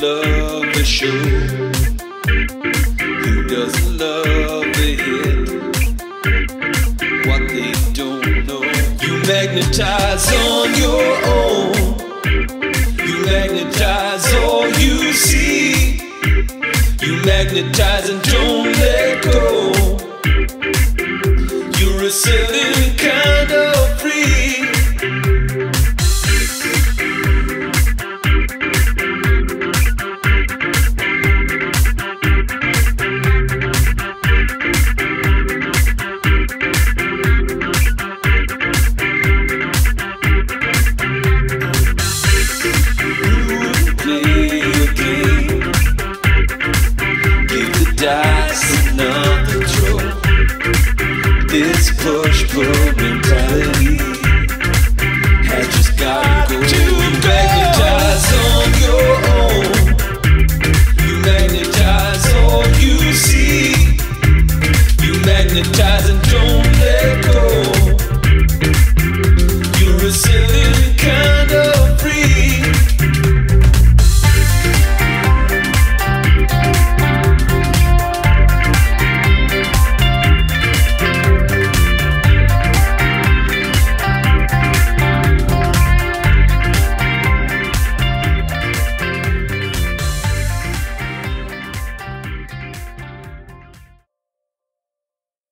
love the show? Who doesn't love the hit? What they don't know. You magnetize on your own. You magnetize all you see. You magnetize and don't let go. You're a certain kind of. push pull mentality just got to go. You magnetize on your own. You magnetize all you see. You magnetize and don't let go.